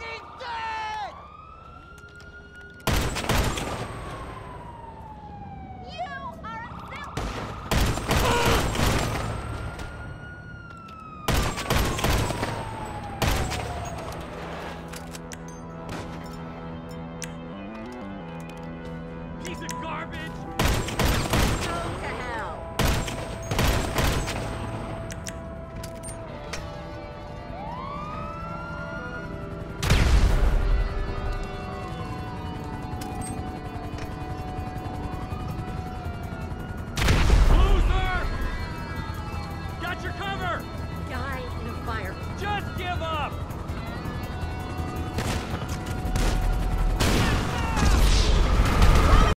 fucking day!